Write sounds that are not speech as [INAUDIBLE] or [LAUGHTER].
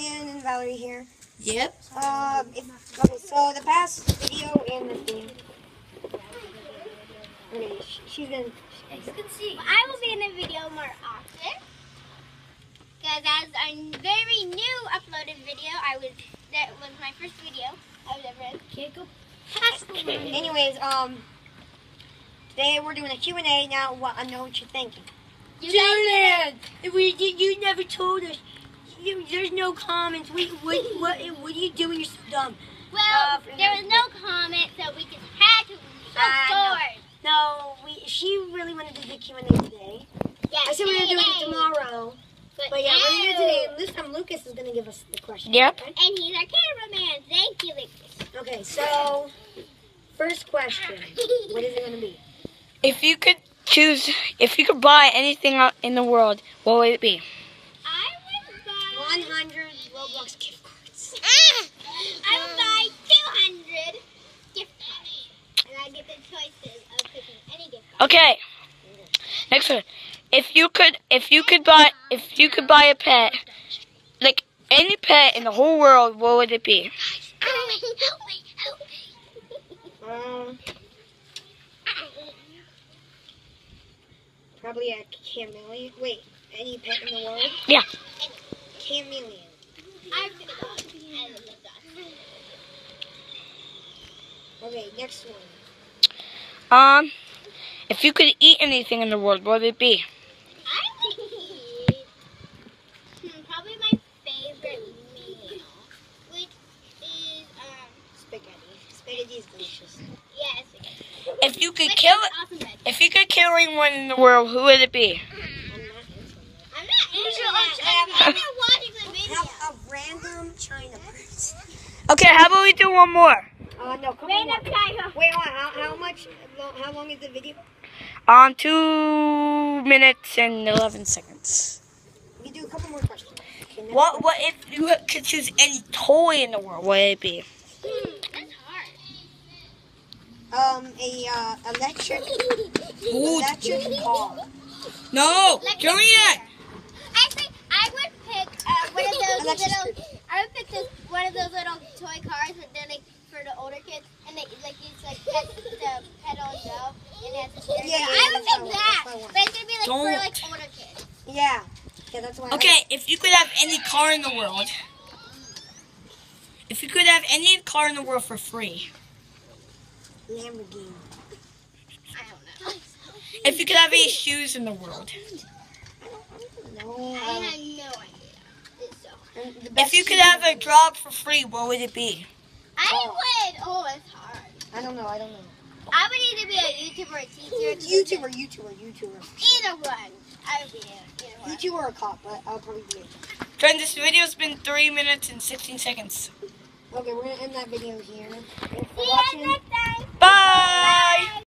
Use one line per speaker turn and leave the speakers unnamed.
Julian and Valerie here.
Yep.
Um, if, okay, so the past video and the thing. Okay, sh- she's gonna.
As you can see, I will be in the video more often. Because as a very new uploaded video, I was that was my first video I was ever in. Can't go past the line.
Anyways, um, today we're doing a Q and A. Now, what I know what you're thinking.
You guys,
Julian, we you, you never told us. You, there's no comments. We, what, what, what are you doing? You're so dumb.
well,
Uh,
there was no comment, so we just had to. So
I know.
bored.
No, we. She really wanted to do the Q and A today.
Yeah,
I said we were gonna do it tomorrow, but yeah, we're gonna do it today. And this time Lucas is gonna give us the question.
Yep.
okay?
And he's our cameraman. Thank you, Lucas.
Okay, so first question. [LAUGHS] What is it gonna be?
If you could choose, if you could buy anything out in the world, what would it be?
I would buy.
100 Roblox gift cards.
I would buy 200 gift cards. And I get the choices of picking any gift card.
Okay. Next one. If you could, if you could buy, if you could buy a pet, like any pet in the whole world, what would it be?
Help me, help me, help me.
Um, probably a chameleon. Wait, any pet in the world?
Yeah.
Chameleon.
I'm gonna go. And then done.
Okay, next one.
Um, if you could eat anything in the world, what would it be?
I would eat hmm, probably my favorite meal, which is um
Spaghetti. Spaghetti is delicious.
yes.
If you could
Which
kill,
awesome
if you could kill anyone in the world, who would it be?
I'm not answering
I'm not into
that.
that. I'm not watching the video.
Have a random China person.
Okay, how about we do one more?
Uh, no, come
Random
on. Wait, on. How, how much? How long is the video?
Um, two minutes and eleven seconds.
We do a couple more questions. Okay,
What? What if you could choose any toy in the world? What would it be?
Hmm, that's hard.
Um, a uh, electric electric car.
No,
Like
Julian.
Actually, I would pick uh, one of those
Electric
little. I would pick this, one of those little toy cars, and then like for the older kids, and they like it's like pet, the pedal and go, and it has the steering.
Yeah, yeah,
wheel.
yeah,
I would
that's what I
pick that,
that's what I want.
but it's gonna be like for
Don't.
like older kids.
Yeah. Yeah, that's why. I-
Okay, if you could have any car in the world, if you could have any car in the world for free,
Lamborghini.
I don't know.
if you could have any shoes in the world,
No.
I have no idea. So
the best
if you could have a job for free, what would it be?
I would. Oh, it's hard.
I don't know. I don't know.
I would either be a YouTuber or a teacher. [LAUGHS]
YouTuber, YouTuber, YouTuber.
Either one. I would be a, either one.
YouTuber or a cop, but I'll probably be a
Friend, this video's been three minutes and 16 seconds.
Okay, we're gonna end that video here. Thanks for
See you
watching.
next time.
Bye!